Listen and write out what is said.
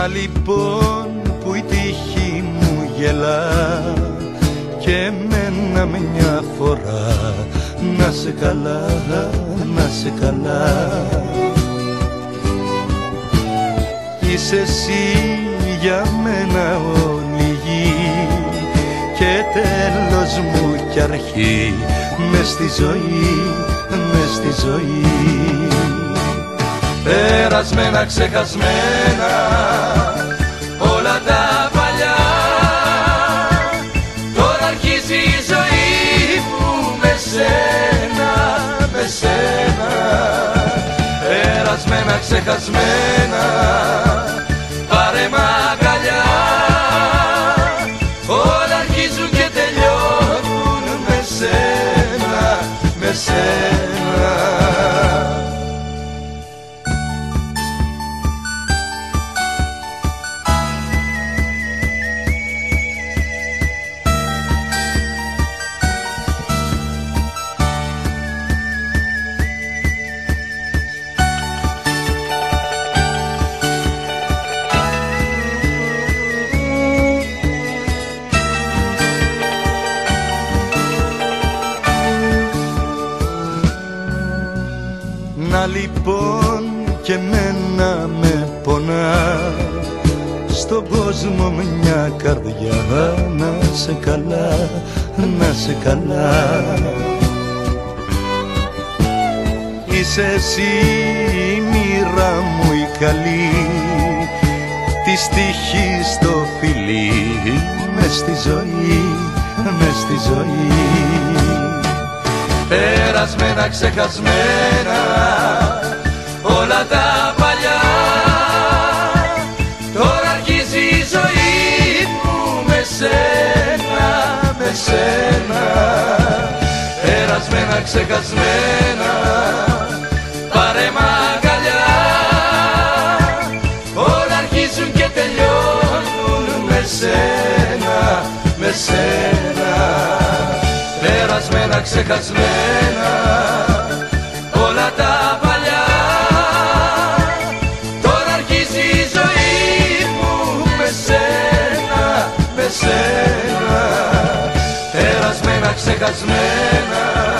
λοιπόν που η τύχη μου γελά και εμένα μια φορά να σε καλά, να σε καλά. Είσαι εσύ για μένα όλη γη και τέλος μου κι αρχή μες στη ζωή, μες στη ζωή Περασμένα, ξεχασμένα όλα τα παλιά. Τώρα αρχίζει η ζωή μου με σένα, με σένα. Περασμένα, ξεχασμένα πάρε μ' αγκαλιά Όλα αρχίζουν και τελειώνουν με σένα, με σένα Να λοιπόν και μένα με πονά. Στον κόσμο μια καρδιά να σε καλά, να σε καλά. Είσαι εσύ η μοίρα μου η καλή Τη τύχη στο φιλί. Μες στη ζωή, μες στη ζωή περασμένα, ξεχασμένα όλα τα παλιά. Τώρα αρχίζει η ζωή μου με σένα, με σένα. Περασμένα, ξεχασμένα ξεχασμένα όλα τα παλιά. Τώρα αρχίζει η ζωή μου με σένα, με σένα. Περασμένα, ξεχασμένα